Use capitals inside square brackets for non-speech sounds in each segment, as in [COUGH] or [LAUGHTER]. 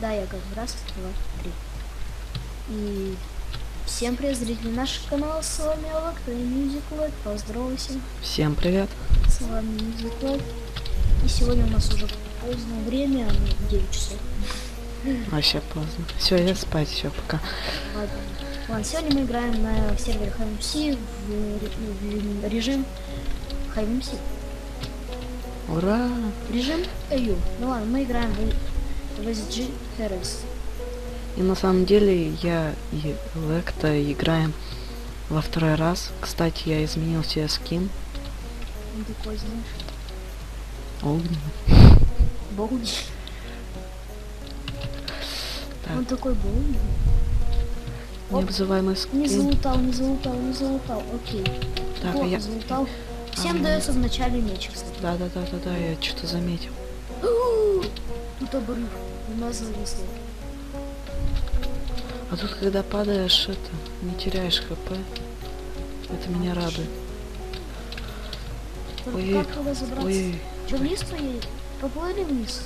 Да, я говорю. Раз, два, три. И всем привет, зрители нашего канала. С вами Алакта и Music Life. Поздоровайся. Всем привет. С вами Music. И сегодня у нас уже позднее время, ну, 9 часов. Вообще поздно. Все, я спать, все, пока. Ладно. Ладно, сегодня мы играем на сервере HiveMC в, в режим HiveMC. Ура! Режим EU. Ну ладно, мы играем в, Heroes. И на самом деле я и Лекта играем во второй раз. Кстати, я изменил себе скин. Он такой, знаешь, Огненный. болди. Так. Он такой болди. Оп. Необзываемый Не скин. залутал, не залутал, не залутал. Окей. Так, а я... залутал. Всем А. дается в начале меч, кстати. Да, да, да, да, да, я что-то заметил. Тут обрыв. У нас зависло. А тут, когда падаешь, это, не теряешь хп. Это меня радует. Ой? Ой, Че, вниз поедет? Поплыли вниз?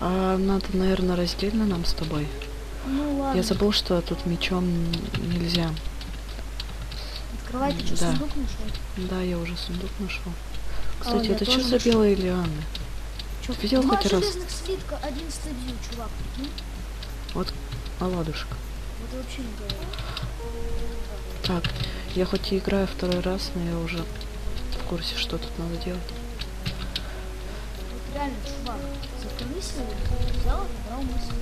а надо, наверное, раздельно нам с тобой. Ну ладно. Я забыл, что тут мечом нельзя. Открывай, ты что, Да. сундук нашел? Да, я уже сундук нашел. А, Кстати, я это что за белые лианы? Чё, Видел Два хоть раз? слитка, один стадио, чувак. прикинь? Оладушка. Вот вообще не говорю. Так, я хоть и играю второй раз, но я уже в курсе, что тут надо делать. Вот реально, чувак, закрылись взял, забрал мысль.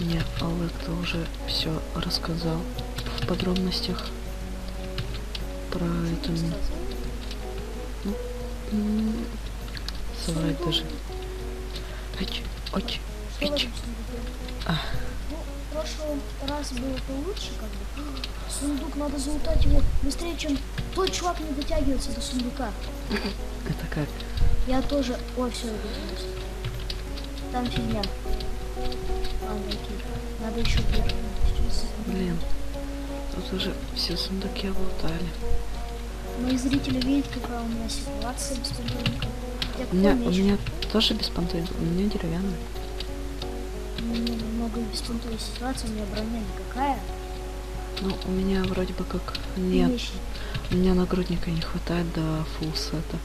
Мне Аллы уже все рассказал в подробностях про это. Соврать даже. Оч. этом сундуке? А. Ну, в прошлый раз было получше, как бы. Сундук надо залутать его быстрее, чем тот чувак не дотягивается до сундука. [LAUGHS] Это как? Я тоже... Ой, все. Там фигня. Окей. Надо еще. Блин. Тут уже все сундуки облутали. Мои зрители видят, какая у меня ситуация без У меня, у меня тоже беспонтовый, у меня деревянный. У меня немного беспонтовая ситуация, у меня броня никакая. Ну, у меня вроде бы как нет. меч. У меня нагрудника не хватает до фулл сета.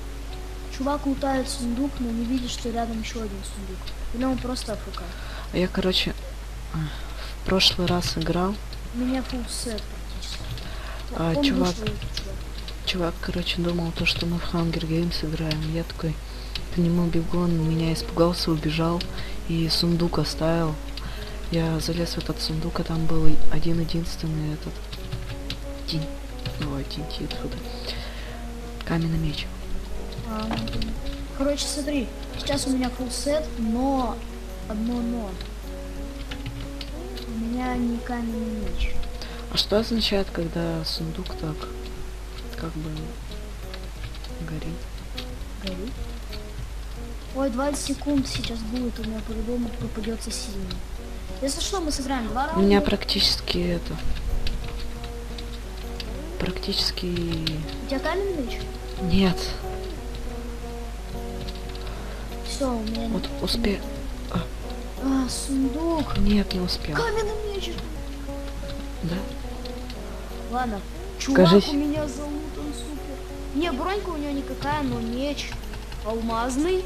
Чувак лутает сундук, но не видит, что рядом еще один сундук. Или он просто АФК. Я, короче, в прошлый раз играл. У меня фулл сет практически. А, чувак. Чувак, короче, думал то, что мы в Hunger Games играем. Я такой к нему бегу, он меня испугался, убежал и сундук оставил. Я залез в этот сундук, а там был один-единственный этот... Тень. Ой, тень отсюда. Каменный меч. А, ну. Короче, смотри, сейчас у меня фулл сет, но одно но. У меня не каменный меч. А что означает, когда сундук так, как бы, горит? Горит. Ой, 20 секунд сейчас будет, у меня по-любому попадется сильный. Если что, мы сыграем два У раунда. меня практически это... Практически... У тебя каменный меч? Нет. Все, у меня... Вот успе... А, сундук. Нет, не успел. Каменный меч. Да? Ладно. Чувак Кажись. у меня залутан супер. Не, бронька у него никакая, но меч алмазный.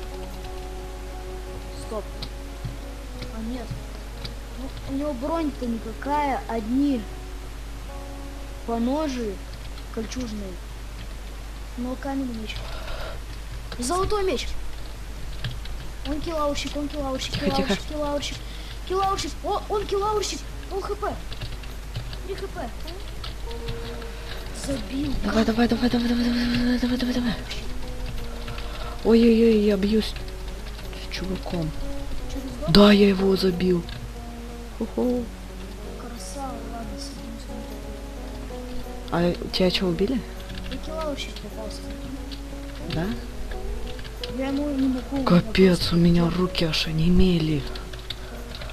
Нет. Ну, у него бронь-то никакая, одни поножи кольчужные. Но каменный меч. Золотой меч. Он килаурщик, он килаурщик, Тихо, тихо. килаурщик, килаурщик. Килаурщик. О, он килаурщик. Пол хп. 3 хп. Забил. Давай, давай, давай, давай, давай, давай, давай, давай, давай. Ой-ой-ой, я бьюсь с чуваком. Да, я его забил. Ху-ху. Красава, ладно, сидим, смотрим. А тебя что, убили? Попался. Да? Я ему не могу. Капец, у меня руки аж онемели.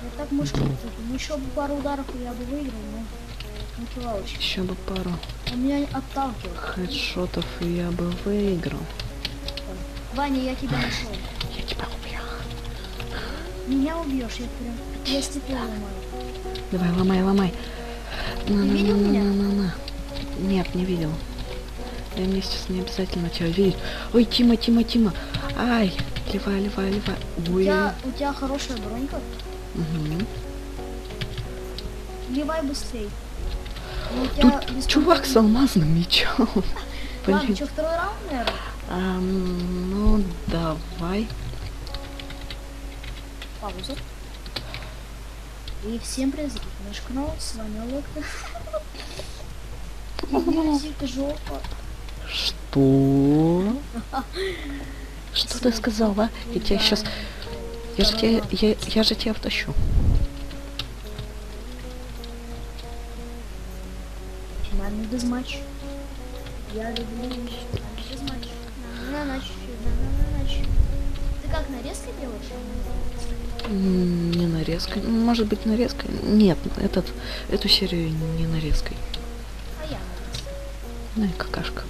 Я так мышку Да. крутил. Ну еще бы пару ударов я бы выиграл, но не килаурщик. Еще бы пару Он меня отталкивал. хедшотов, я бы выиграл. Ваня, я тебя нашел. Я тебя. Меня убьешь, я прям. Я стекло ломаю. Давай, ломай, ломай. На, на, видел на, меня? на, на, на. Нет, не видел. И мне сейчас не обязательно тебя видеть. Ой, Тима, Тима, Тима. Ай, левая, левая, левая. У тебя, у тебя хорошая бронька. Мгм. Ливай быстрей. Ну, Тут чувак с алмазным мечом. Ладно, что, второй раунд, наверное? Ам, ну, давай. Пауза. И всем привет, наш канал, с вами Локта. Жопа. Что? Что ты сказал, а? Я тебя сейчас... Я же тебя, я, я же тебя втащу. Финальный дезматч. Я люблю финальный дезматч. На ночь, на ночь. Ты как, нарезкой делаешь? Не нарезкой. Ну, Может быть нарезкой? Нет, этот, эту серию не нарезкой. Ну и какашка.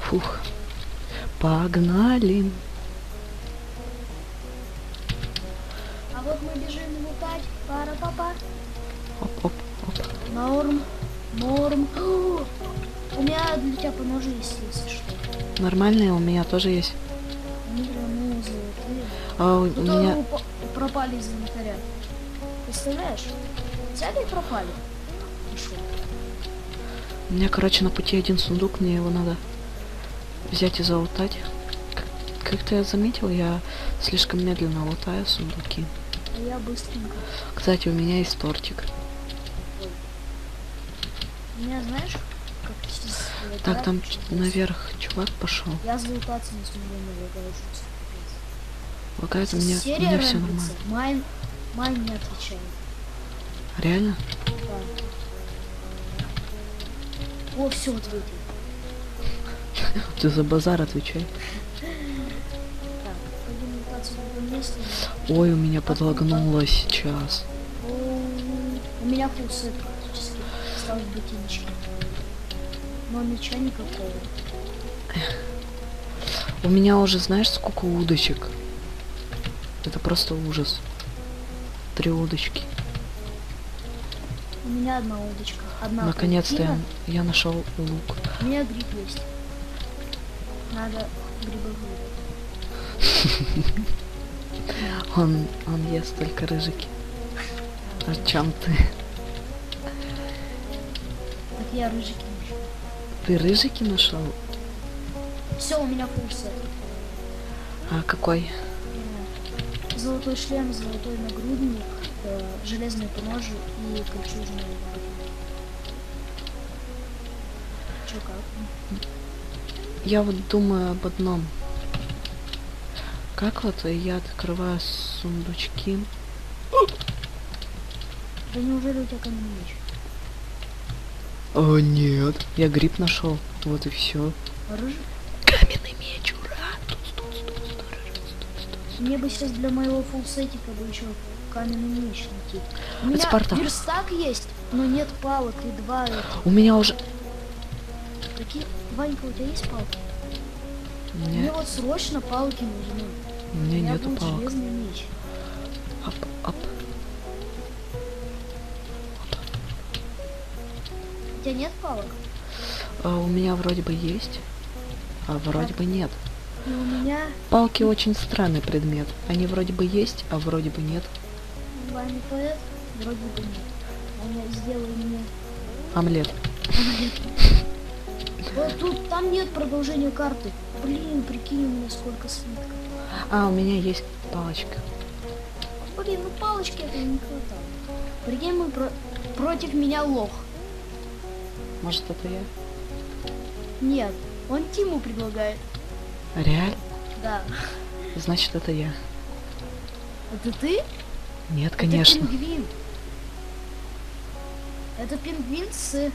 Фух. Погнали. А вот мы бежим лутать. Пара-папа. Оп, оп, оп. Норм. Норм. [GASPS] У меня для тебя поножи есть, если что. Нормальные у меня тоже есть. А у Которые меня... упа- пропали из инвентаря. Представляешь? Взяли и пропали. Ну? У меня, короче, на пути один сундук, мне его надо взять и залутать. Как- Как-то я заметил, я слишком медленно лутаю сундуки. А я быстренько. Кстати, у меня есть тортик. У меня, знаешь, как Так, там наверх чувак пошел. Я залутаться не смогу, что Лагает у меня, у Серия меня все нормально. Майн, майн не отвечает. Реально? Да. О, все, ответил. [LAUGHS] Ты за базар отвечай. Ой, у меня подлагнуло сейчас. У меня full set практически. Осталось ботиночки. Но меча никакого. У меня уже знаешь сколько удочек? Это просто ужас. Три удочки. У меня одна удочка. Одна Наконец-то я, я нашел лук. У меня гриб есть. Надо грибы [LAUGHS] Он, он ест только рыжики. А чем ты? Так я рыжики ищу. Ты рыжики нашел? Все, у меня фулсет. А какой? Золотой шлем, золотой нагрудник, э, железные поножи и кольчужные. Чё как? Я вот думаю об одном. Как вот я открываю сундучки? Да неужели у тебя каменный меч? О нет, я гриб нашел. Вот и все. Рыжий? Мне бы сейчас для моего фулсетика бы еще каменный меч найти. У меня Спарта. верстак есть, но нет палок и два этих. У меня уже... Какие? Ванька, у тебя есть палки? Мне Мне, вот срочно палки нужны. у У меня меня нету палок. железный меч. Ап, ап. У тебя нет палок? А у меня вроде бы есть, а вроде бы нет. И у меня Палки очень странный предмет. Они вроде бы есть, а вроде бы нет. Ваня поэт, вроде бы нет. Ваня, сделай мне Омлет. Вот тут, там нет продолжения карты. Блин, прикинь, у меня сколько слитков. А, у меня есть палочка. Блин, ну палочки это не хватало. Прикинь, мы про- против меня лох. Может, это я? Нет, он Тиму предлагает. Реально? Да. Значит, это я. Это ты? Нет, Это конечно. пингвин. Это пингвин с...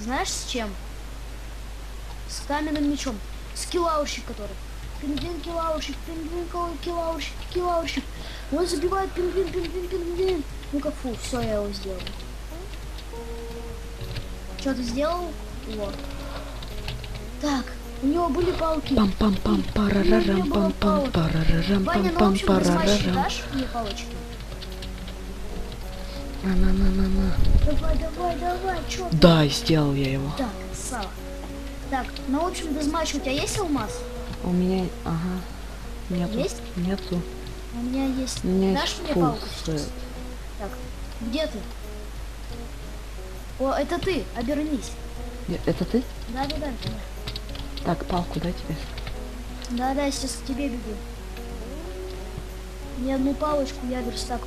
Знаешь с чем? С каменным мечом. С килаурщик который. Пингвин килаурщик, пингвин кила- килаурщик, килаурщик. Он забивает пингвин, пингвин, пингвин. Ну-ка, фу, все, я его сделал. Что ты сделал? Вот. Так, У него были палки. пам пам пам парарарам пам пам парарарам пам ну пам смачки парарарам на на на на на Давай, давай, давай, чё? да сделал я его Так, красава. Так, ну в общем, дезматч, у тебя есть алмаз? у меня ага нету Есть? нету У меня есть. у меня Дашь есть мне палку сейчас? Так, где ты? О, это ты, обернись. Это ты Да-да-да. Так палку дай тебе Да-да, я сейчас к тебе бегу. Мне одну палочку, я верстак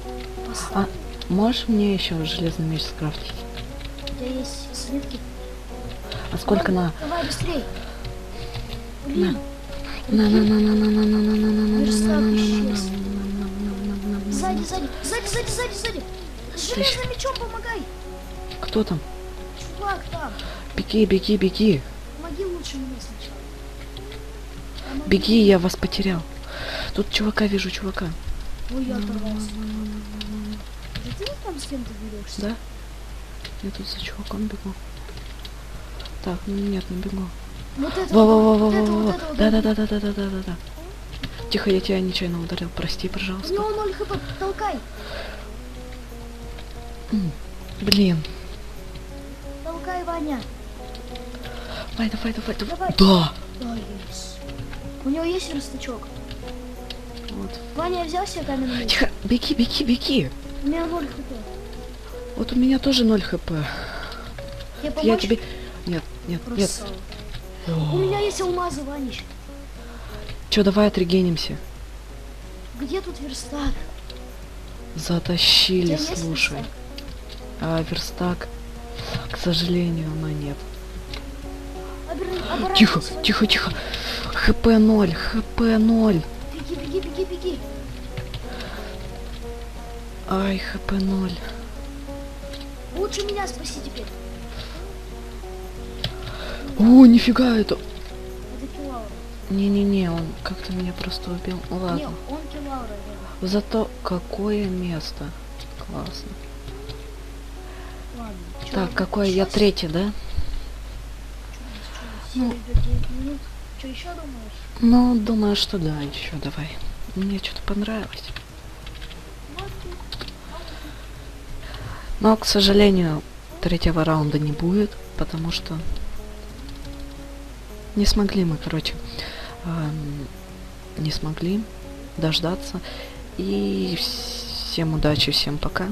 поставлю. а можешь мне еще железный меч скрафтить У тебя есть сливки? а сколько давай, на Давай быстрей. Блин, на на на на на на на на на на на Верстак на исчез. на Сзади, сзади, сзади, сзади, сзади, сзади. Железным мечом помогай. кто там Чувак там. беги беги беги Помоги лучше мне. Беги я вас потерял тут чувака вижу чувака Ой, я оторвался. Ты там с кем-то берешься? Да? Я тут за чуваком бегу. Так, ну нет, не бегу. Вот это во во во во Да да да да да да да да да. Тихо, я тебя нечаянно ударил. Прости, У пожалуйста. него 0 хп, толкай. Блин. Толкай, Ваня. Давай, давай, давай. Давай. Да! Да, есть. У него есть верстачок. Вот. Ваня, я взял себе каменный меч. Тихо, беги, беги, беги. У меня 0 хп. Вот у меня тоже 0 хп. Я помочь? тебе... Нет, нет, нет. Красава. У меня есть алмазы, Ванич. Че, давай отрегенимся. Где тут верстак? Затащили, слушай. верстак? А верстак, к сожалению, но нет. Тихо, тихо, тихо. ХП 0, ХП 0. Беги, беги, беги, беги. Ай, ХП 0. Лучше меня спаси теперь. О, нифига это. Не-не-не, он как-то меня просто убил. Ну Не, ладно. он килаура. Зато какое место. Классно. Ладно. Так, какое? Я третий, да? Чё, серия идёт 9 минут. Что еще думаешь? Ну, думаю, что да, еще давай. Мне что-то понравилось. Но, к сожалению, третьего раунда не будет, потому что не смогли мы, короче, эм, не смогли дождаться. И всем удачи, всем пока.